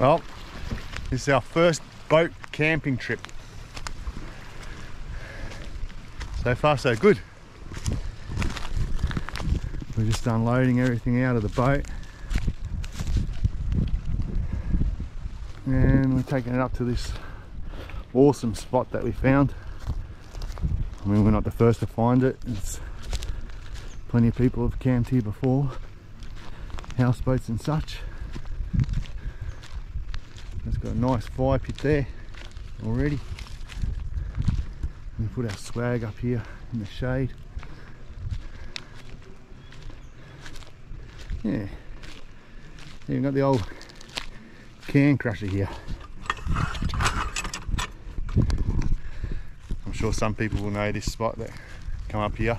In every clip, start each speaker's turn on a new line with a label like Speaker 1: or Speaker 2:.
Speaker 1: Well, this is our first boat camping trip. So far so good. We're just unloading everything out of the boat. And we're taking it up to this awesome spot that we found. I mean, we're not the first to find it. It's plenty of people have camped here before, houseboats and such. It's got a nice fire pit there already. We put our swag up here in the shade. Yeah. You've got the old can crusher here. I'm sure some people will know this spot that come up here.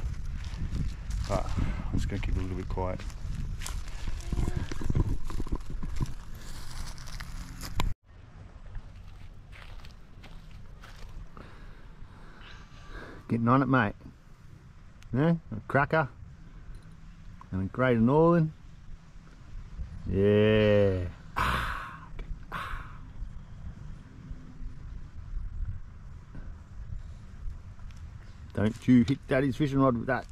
Speaker 1: But I'm just gonna keep it a little bit quiet. Getting on it, mate. Yeah, a cracker and a Great Northern. Yeah. Don't you hit daddy's fishing rod with that.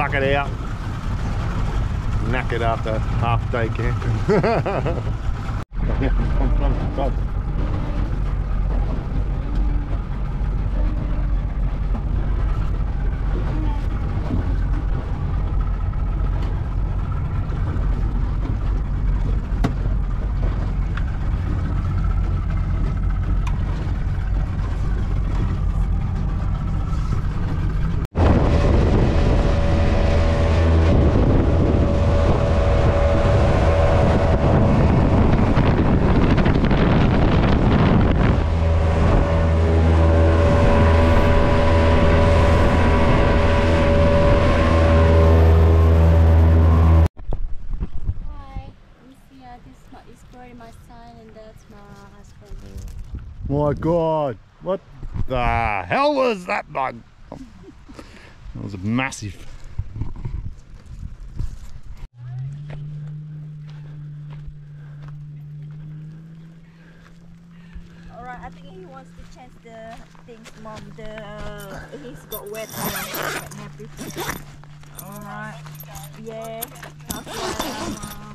Speaker 1: So tuck it out. Knack it after half day camping. yeah, come, come, come.
Speaker 2: Hi, Lucia. This my, is Corey, my son, and that's my husband.
Speaker 1: My God, what the hell was that bug? That was a massive.
Speaker 3: Alright, I think he wants to change the things, mom. The uh, he's got wet. Alright. Yeah. That's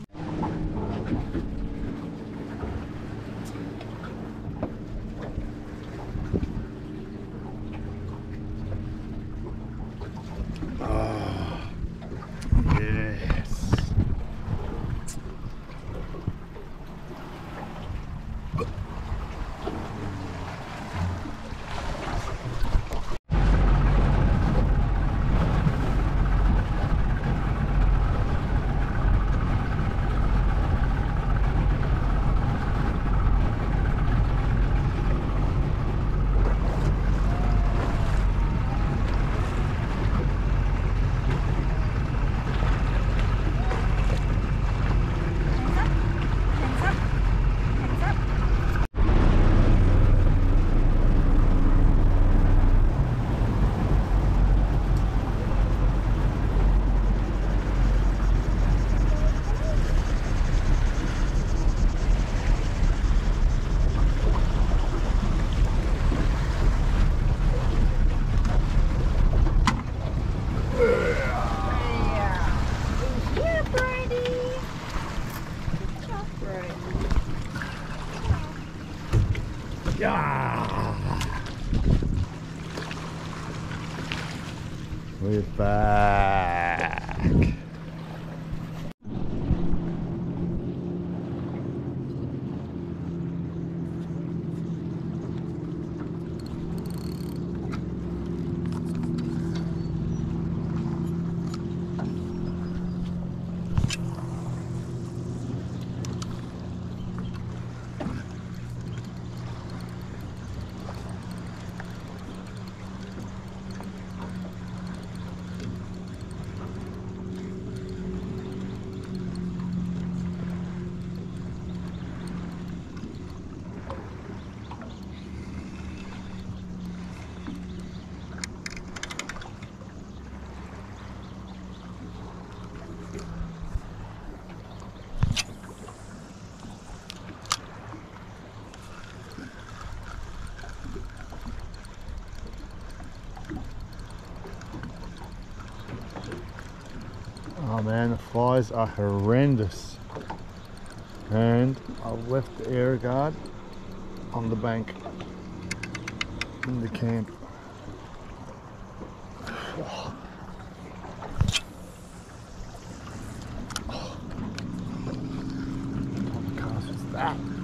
Speaker 1: We're back. Oh man, the flies are horrendous. And I've left the Aerogard on the bank in the camp. What cast was that?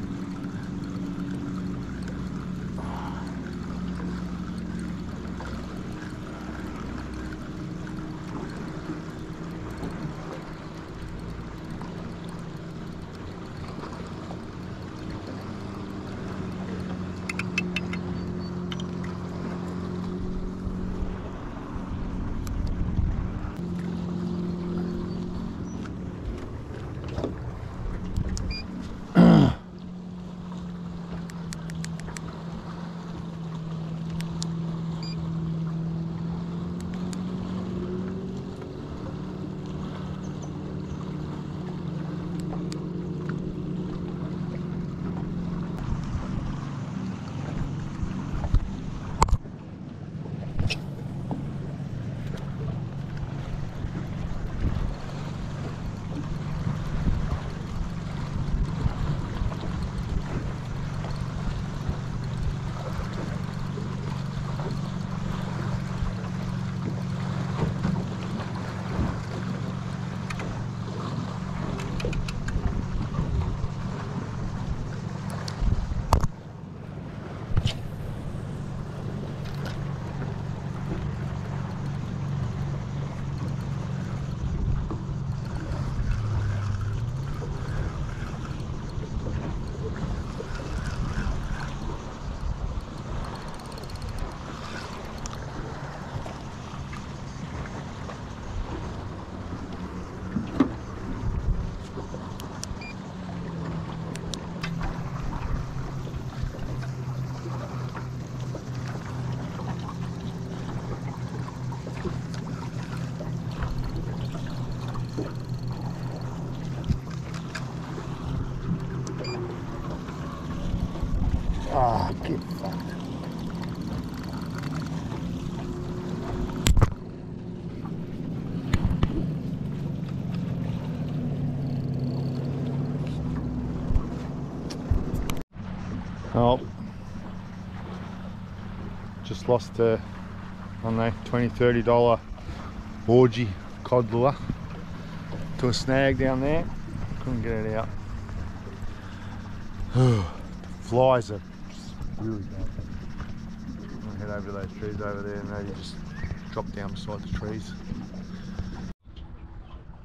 Speaker 1: Oh, just lost a, I don't know, 20 30 dollar Oargee cod lure to a snag down there. Couldn't get it out. Flies are really bad. I'm gonna head over to those trees over there and maybe just drop down beside the trees.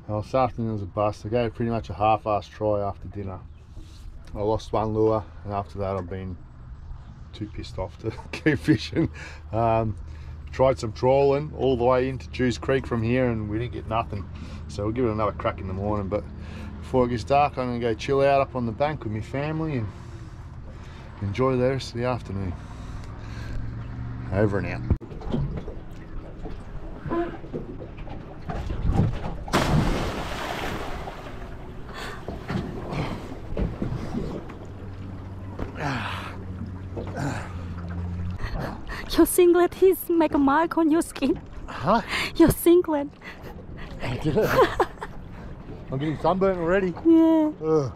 Speaker 1: Well, this afternoon was a bust. I gave pretty much a half-assed try after dinner. I lost one lure and after that I've been too pissed off to keep fishing. Um, tried some trawling all the way into Jews Creek from here and we didn't get nothing. So we'll give it another crack in the morning. But before it gets dark, I'm gonna go chill out up on the bank with my family and enjoy the rest of the afternoon. Over and out.
Speaker 2: Your singlet is make a mark on your skin.
Speaker 1: Huh?
Speaker 2: Your singlet.
Speaker 1: I did it. I'm getting sunburnt already.
Speaker 2: Yeah.
Speaker 1: Ugh.